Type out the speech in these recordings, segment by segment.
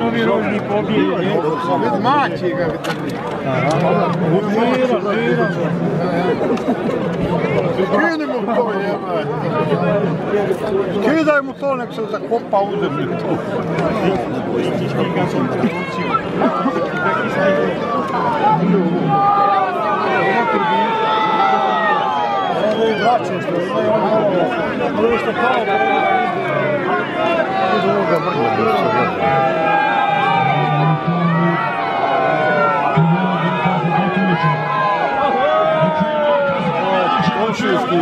novi rožni pobjede. mači ga vidim. Žira, žira. Kini mu to jebaj. Kidaj mu to, nek se zakopa u zemlju. Vraćam se, ovo je ono, ovo je što kao много обратно все рядом. Чуйский,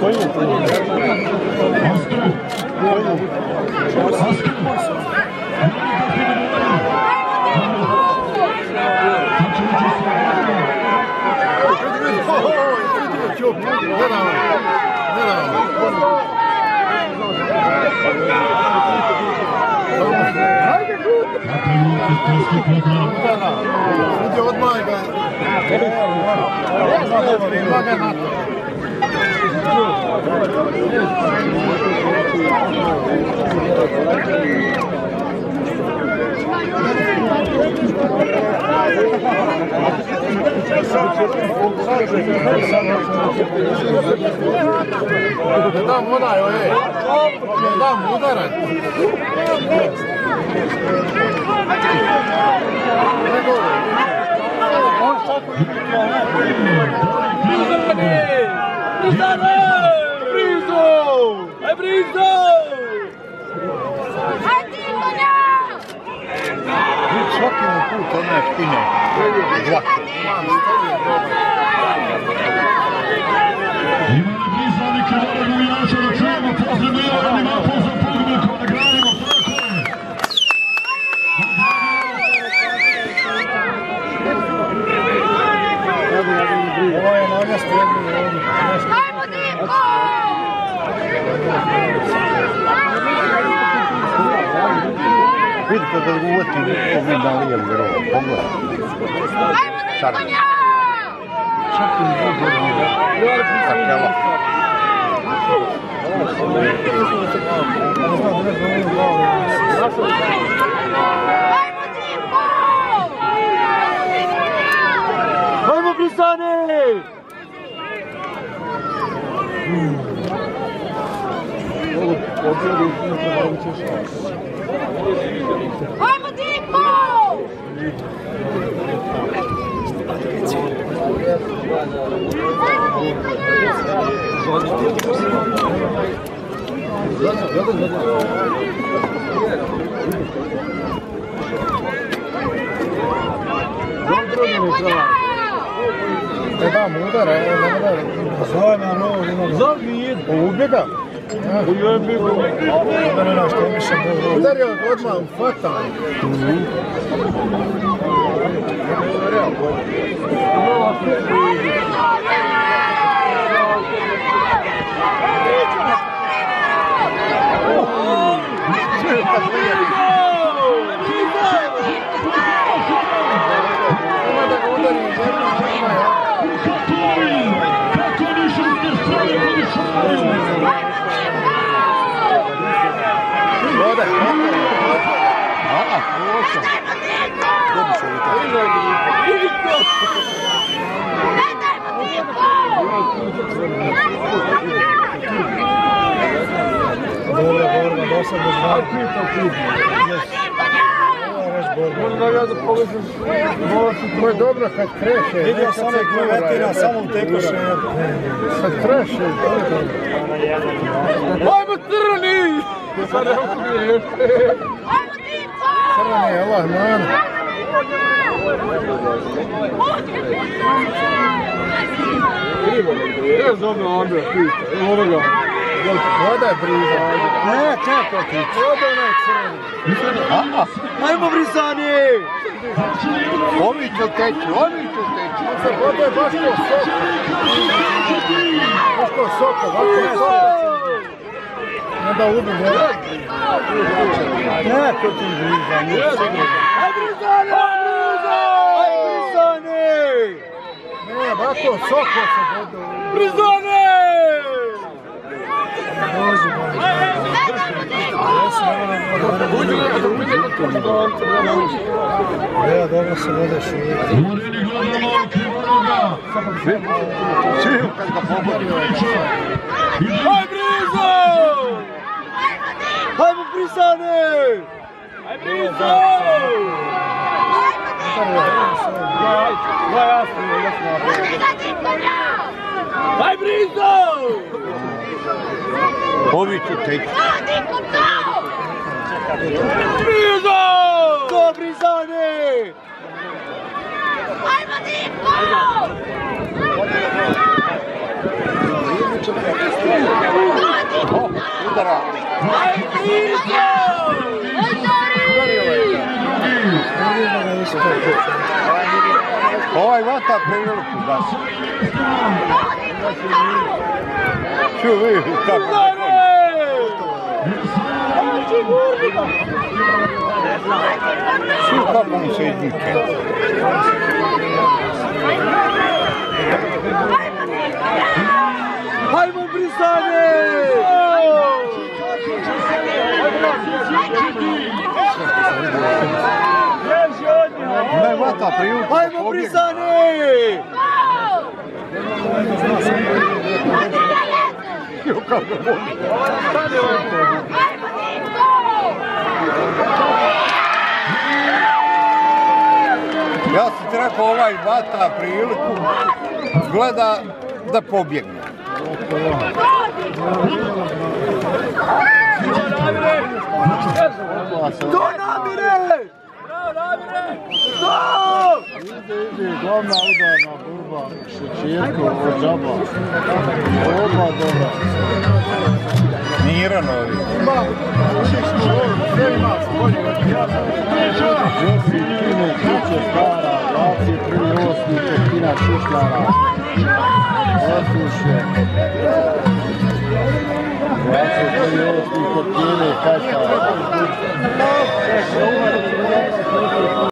Понял? Идет майка. Thank you. Там вода, ой. Там вода. Он так Vidite da li uvati ovim navijem grova, pogledaj. Čarni. Čarni je godin. Kartela. Ne znam, ne znam, ne znam. 박사님! I'm a d e te dam udar, evo, ne da... Zove na novo, ima ga. Zove mi jedu. Ubi ga. Ujebi ga. Udar je naš, odmah, Ode, Dobra borba, dosadno dva. Možda ja povijesno To je dobro kad kreše. Vidio sam je kreveti na samom tekoše. Kad kreše. Ajmo crni! Sad ne ti Crni, Allah, man. Krivo, ga. Voda je briza. Ne, čekaj ti. Voda onaj crni. Ajmo brisani! Ovi će teći, ovi će teći. Sad voda je baš ko soko. Baš ko soko, baš ko soko. Ne da ubim, ne da. Ne, to ti brisani. Aj brisani! Aj brisani! Ne, baš ko soko se voda. Brisani! maravilhoso, mano. Eu adoro a segunda chuva. Vai, Brisa! Vai pro Prisane! Vai, Brisa! Vai, Brito! How much you take? Prison! Go, Brizani! Vai, Madico! Vai, Madico! Oh, I want that player to pass. Chuve, está Suka bunu sevdim ki. Hayvan Bristane! Hayvan Bristane! Prijuta, prijuta. Ajmo Brisani! Ajmo Dinko! Ja sam ti rekao, ovaj vata priliku gleda da pobjegne. Do namire! Do namire! Glavna udarna borba šećerko od džaba. Oba dobra. Mirano ovi. Josi, Kine, kuće stara, 21. petina šušljara. Osuše.